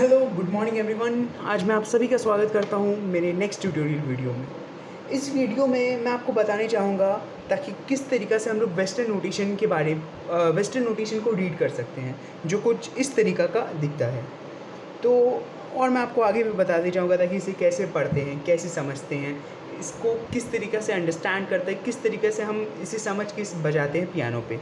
Hello good morning everyone आज मैं आप सभी का स्वागत करता हूँ मेरे नेक्स्ट ट्यूटोरियल वीडियो में। इस वीडियो में मैं आपको बताने चाहूँगा ताकि किस तरीक़ा से हम लोग वेस्टर्न नोटेशन के बारे वेस्टर्न नोटेशन को रीड कर सकते हैं, जो कुछ इस तरीक़ा का दिखता है। तो और मैं आपको आगे भी बताते जाऊँगा ताकि इसे कैसे पढ़ते हैं, कैसे समझते हैं, इसको किस तरीक़े से अंडरस्टैंड करते हैं, किस तरीके से हम इसे समझ के बजाते हैं पियानो पे।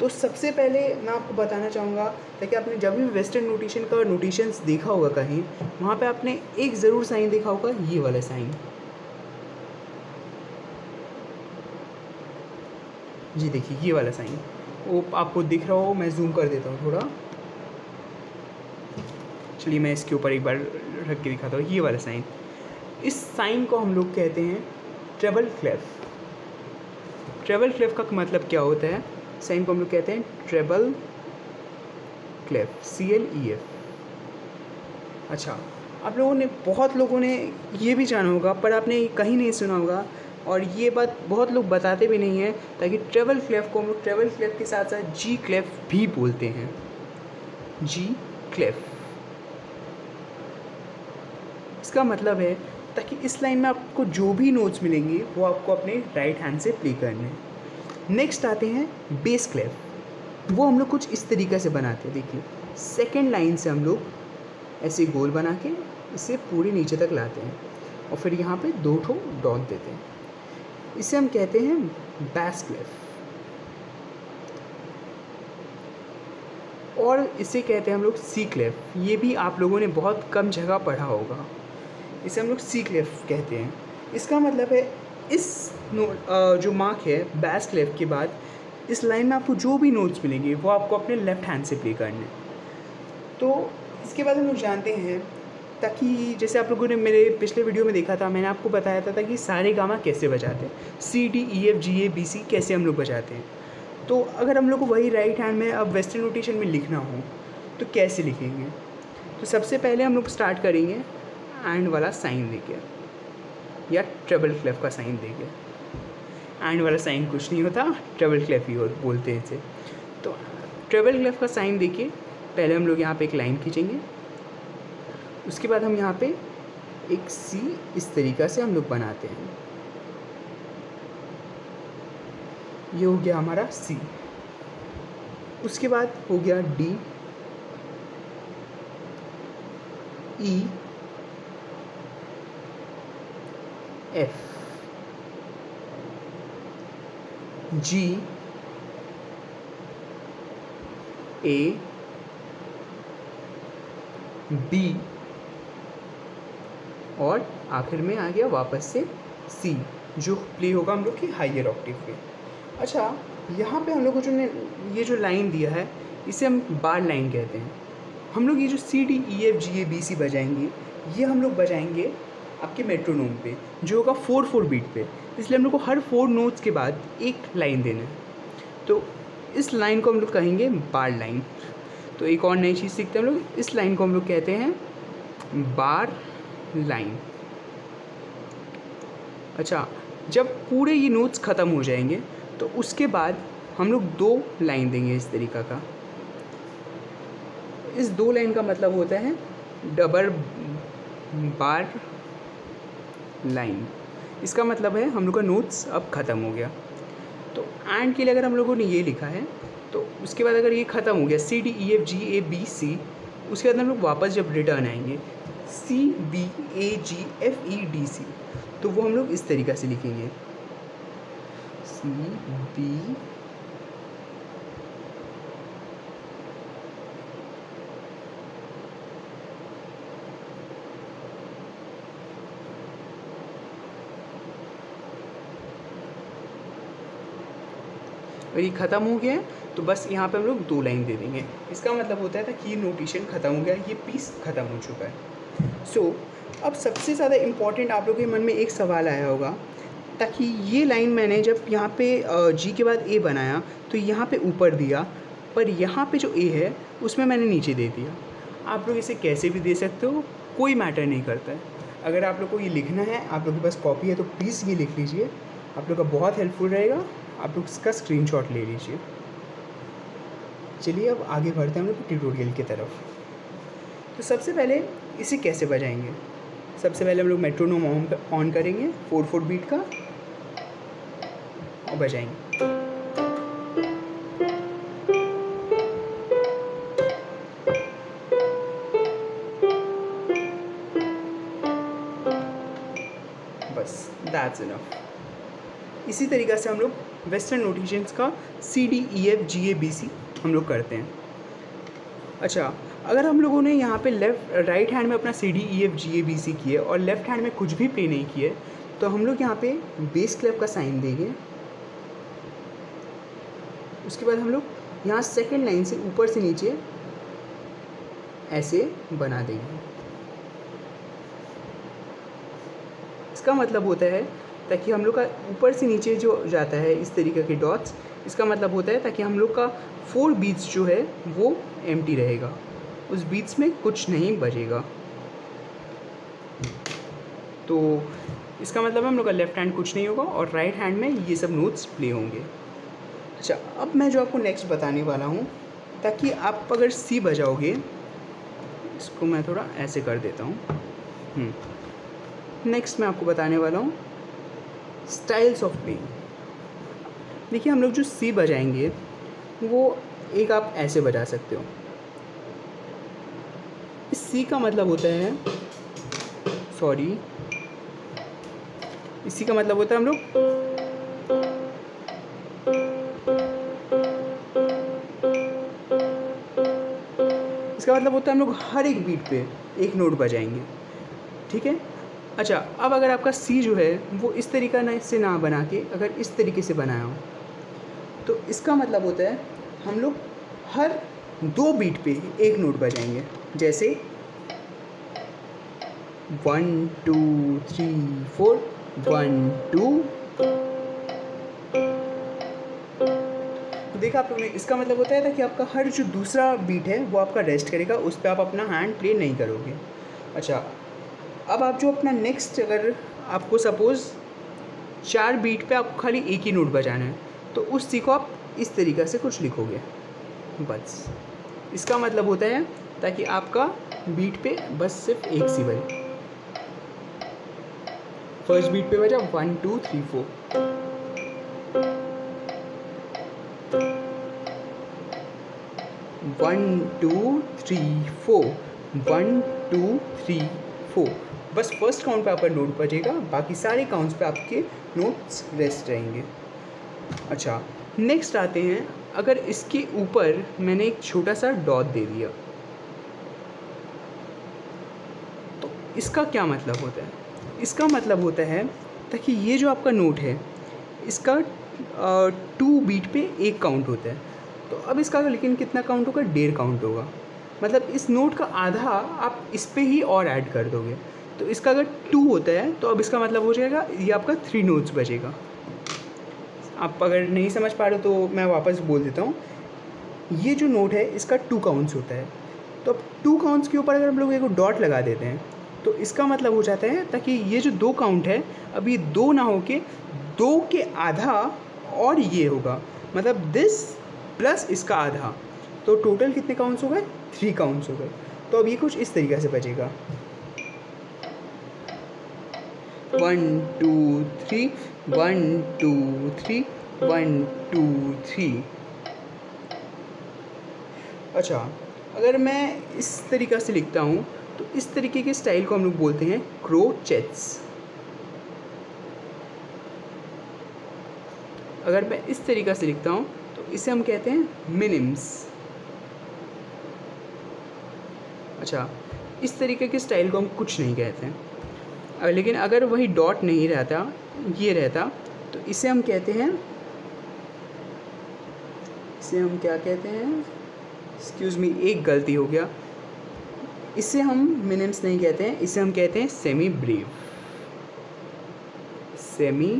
तो सबसे पहले मैं आपको बताना चाहूँगा ताकि आपने जब भी वेस्टर्न नोटेशन का नोटेशंस देखा होगा कहीं, वहाँ पे आपने एक ज़रूर साइन देखा होगा, ये वाला साइन जी देखिए, ये वाला साइन वो आपको दिख रहा हो, मैं जूम कर देता हूँ थोड़ा। चलिए मैं इसके ऊपर एक बार रख के दिखाता हूँ, ये वाला साइन इस साइन को हम लोग कहते हैं ट्रेबल क्लेफ ट्रेबल क्लेफ का मतलब क्या होता है? साइन को हम लोग कहते हैं treble clef C L E F अच्छा आप लोगों ने, बहुत लोगों ने ये भी जाना होगा, पर आपने कहीं नहीं सुना होगा, और ये बात बहुत लोग बताते भी नहीं हैं, ताकि ट्रेवल क्लेफ को हम लोग ट्रेवल क्लेफ के साथ साथ जी क्लेफ भी बोलते हैं। जी क्लेफ इसका मतलब है, ताकि इस लाइन में आपको जो भी नोट्स मिलेंगे, वो आपको अपने राइट हैंड से प्ले करने हैं। नेक्स्ट आते हैं बेस क्लेफ वो हम लोग कुछ इस तरीके से बनाते हैं, देखिए। सेकेंड लाइन से हम लोग ऐसे गोल बना के इसे पूरे नीचे तक लाते हैं और फिर यहाँ पे दो ठो डॉट देते हैं। इसे हम कहते हैं बैस क्लेफ और इसे कहते हैं हम लोग सी क्लेफ ये भी आप लोगों ने बहुत कम जगह पढ़ा होगा। इसे हम लोग सी क्लेफ कहते हैं। इसका मतलब है इस जो मार्क है बैस क्लेफ के बाद इस लाइन में आपको जो भी नोट्स मिलेंगे वो आपको अपने लेफ़्ट हैंड से प्ले करने तो इसके बाद हम लोग जानते हैं ताकि जैसे आप लोगों ने मेरे पिछले वीडियो में देखा था मैंने आपको बताया था, था कि सारे गामा कैसे बजाते हैं। C D E F G A B C कैसे हम लोग बजाते हैं। तो अगर हम लोग को वही राइट हैंड में अब वेस्टर्न नोटेशन में लिखना हो तो कैसे लिखेंगे? तो सबसे पहले हम लोग स्टार्ट करेंगे एंड वाला साइन देके या ट्रेबल क्लेफ का साइन देके। एंड वाला साइन कुछ नहीं होता ट्रेबल क्लेफ ही बोलते हैं इसे। तो ट्रेबल क्लेफ का साइन देखिए, पहले हम लोग यहाँ पे एक लाइन खींचेंगे। उसके बाद हम यहाँ पे एक सी इस तरीक़ा से हम लोग बनाते हैं। ये हो गया हमारा सी उसके बाद हो गया D E F G A B और आखिर में आ गया वापस से सी जो प्ले होगा हम लोग की हाइयर ऑक्टिव पे। अच्छा यहाँ पे हम लोग को जो ने, ये जो लाइन दिया है, इसे हम बार लाइन कहते हैं। हम लोग ये जो C D E F G A B C बजाएँगे, ये हम लोग बजाएँगे आपके मेट्रोनोम पे, जो होगा फोर फोर बीट पे। इसलिए हम लोग को हर फोर नोट्स के बाद एक लाइन देना है। तो इस लाइन को हम लोग कहेंगे बार लाइन तो एक और नई चीज़ सीखते हैं हम लोग। इस लाइन को हम लोग कहते हैं बार लाइन अच्छा जब पूरे ये नोट्स ख़त्म हो जाएँगे तो उसके बाद हम लोग दो लाइन देंगे इस तरीक़ा का। इस दो लाइन का मतलब होता है डबल बार लाइन इसका मतलब है हम लोग का नोट्स अब ख़त्म हो गया। तो एंड के लिए अगर हम लोगों ने ये लिखा है तो उसके बाद अगर ये ख़त्म हो गया C D E F G A B C उसके बाद हम लोग वापस जब रिटर्न आएँगे C B A G F E D C तो वो हम लोग इस तरीक़ा से लिखेंगे। सी बी और ये ख़त्म हो गया है तो बस यहाँ पे हम लोग दो लाइन दे देंगे। इसका मतलब होता है था कि ये नोटेशन ख़त्म हो गया ये पीस ख़त्म हो चुका है। सो so, अब सबसे ज़्यादा इंपॉर्टेंट आप लोगों के मन में एक सवाल आया होगा ताकि ये लाइन मैंने जब यहाँ पे जी के बाद ए बनाया तो यहाँ पे ऊपर दिया पर यहाँ पे जो ए है उसमें मैंने नीचे दे दिया। आप लोग इसे कैसे भी दे सकते हो कोई मैटर नहीं करता है। अगर आप लोग को ये लिखना है आप लोग के पास कॉपी है तो प्लीज़ ये लिख लीजिए। आप लोग का बहुत हेल्पफुल रहेगा। आप लोग इसका स्क्रीनशॉट ले लीजिए। चलिए अब आगे बढ़ते हैं हम लोग ट्यूटोरियल की तरफ़। तो सबसे पहले इसे कैसे बजाएँगे? सबसे पहले हम लोग मेट्रोनोम ऑन ऑन करेंगे फोर फोर बीट का, और बजाएँगे। बस दैट्स इनफ इसी तरीक़े से हम लोग वेस्टर्न नोटेशंस का C D E F G A B C हम लोग करते हैं। अच्छा अगर हम लोगों ने यहाँ पे लेफ़्ट राइट हैंड में अपना C D E F G A B C किए और लेफ़्ट हैंड में कुछ भी प्ले नहीं किए तो हम लोग यहाँ पे बेस क्लब का साइन देंगे। उसके बाद हम लोग यहाँ सेकेंड लाइन से ऊपर से नीचे ऐसे बना देंगे। इसका मतलब होता है ताकि हम लोग का ऊपर से नीचे जो जाता है इस तरीके के डॉट्स इसका मतलब होता है ताकि हम लोग का फोर बीट्स जो है वो एम रहेगा। उस बीट्स में कुछ नहीं बजेगा। तो इसका मतलब हम लोग का लेफ़्ट हैंड कुछ नहीं होगा और राइट right हैंड में ये सब नोट्स प्ले होंगे। अच्छा अब मैं जो आपको नेक्स्ट बताने वाला हूँ, ताकि आप अगर सी बजाओगे, इसको मैं थोड़ा ऐसे कर देता हूँ। नेक्स्ट मैं आपको बताने वाला हूँ। स्टाइल्स ऑफ़ प्लेइंग देखिए, हम लोग जो सी बजाएँगे, वो एक आप ऐसे बजा सकते हो। इस सी का मतलब होता है, सॉरी। इसी का मतलब होता है हम लोग, इसका मतलब होता है हम लोग हर एक बीट पे एक नोट बजाएँगे। ठीक है? अच्छा अब अगर आपका सी जो है, वो इस तरीका ना, से ना बना के अगर इस तरीके से बनाया हो तो इसका मतलब होता है, हम लोग हर दो बीट पे एक नोट बजाएँगे। जैसे one two three four one two तो देखा आप लोगों ने, इसका मतलब होता है था कि आपका हर जो दूसरा बीट है, वो आपका रेस्ट करेगा, उस पर आप अपना हैंड प्ले नहीं करोगे। अच्छा अब आप जो अपना नेक्स्ट अगर आपको सपोज़ चार बीट पे आपको खाली एक ही नोट बजाना है तो उस सी को आप इस तरीक़े से कुछ लिखोगे। बस। इसका मतलब होता है ताकि आपका बीट पे बस सिर्फ़ एक सी बजे। फ़र्स्ट बीट पे बजा one two three four one two three four one two three four बस फ़र्स्ट काउंट पे आपका नोट बजेगा बाकी सारे काउंट्स पे आपके नोट्स रेस्ट रहेंगे। अच्छा नेक्स्ट आते हैं। अगर इसके ऊपर मैंने एक छोटा सा डॉट दे दिया तो इसका क्या मतलब होता है? इसका मतलब होता है, ताकि ये जो आपका नोट है, इसका टू बीट पे एक काउंट होता है। तो अब इसका लेकिन कितना काउंट होगा? डेढ़ काउंट होगा। मतलब इस नोट का आधा आप इस पर ही और ऐड कर दोगे। तो इसका अगर टू होता है तो अब इसका मतलब हो जाएगा, ये आपका थ्री नोट्स बचेगा। आप अगर नहीं समझ पा रहे तो मैं वापस बोल देता हूँ। ये जो नोट है, इसका टू काउंट्स होता है। तो अब टू काउंट्स के ऊपर अगर हम लोग एक डॉट लगा देते हैं तो इसका मतलब हो जाता है, ताकि ये जो दो काउंट है, अब ये दो ना हो के, दो के आधा और ये होगा। मतलब दिस प्लस इसका आधा। तो टोटल कितने काउंट्स हो गए? थ्री काउंट्स हो गए। तो अब ये कुछ इस तरीके से बचेगा। One two three one two three one two three अच्छा अगर मैं इस तरीक़ा से लिखता हूँ तो इस तरीके के स्टाइल को हम लोग बोलते हैं क्रोचेट्स। अगर मैं इस तरीक़ा से लिखता हूँ तो इसे हम कहते हैं मिनिम्स। अच्छा इस तरीके के स्टाइल को हम कुछ नहीं कहते हैं। लेकिन अगर वही डॉट नहीं रहता, ये रहता तो इसे हम कहते हैं, इसे हम क्या कहते हैं? एक्सक्यूज़ मी एक गलती हो गया। इसे हम मिनिम्स नहीं कहते हैं, इसे हम कहते हैं सेमी ब्रीव सेमी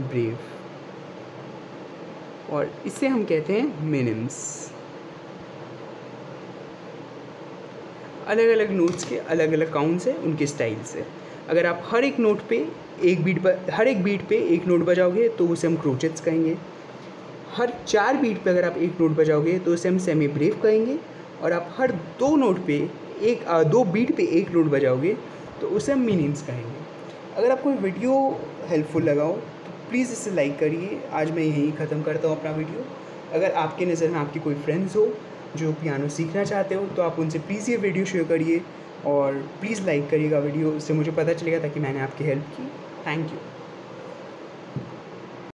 ब्रीव और इसे हम कहते हैं मिनिम्स अलग अलग नोट्स के अलग अलग काउंट्स हैं उनके स्टाइल से अगर आप हर एक नोट पे एक बीट हर एक बीट पे एक नोट बजाओगे तो उसे हम क्रोचेट्स कहेंगे। हर चार बीट पे अगर आप एक नोट बजाओगे तो उसे हम सेमी ब्रेव कहेंगे। और आप हर दो नोट पे एक दो बीट पे एक नोट बजाओगे तो उसे हम मीनिंग्स कहेंगे। अगर आपको वीडियो हेल्पफुल लगा हो तो प्लीज़ इसे लाइक करिए। आज मैं यहीं ख़त्म करता हूँ अपना वीडियो अगर आपके नज़र में आपकी कोई फ्रेंड्स हो जो पियानो सीखना चाहते हो तो आप उनसे प्लीज़ ये वीडियो शेयर करिए और प्लीज़ लाइक करिएगा वीडियो उससे मुझे पता चलेगा ताकि मैंने आपकी हेल्प की। Thank you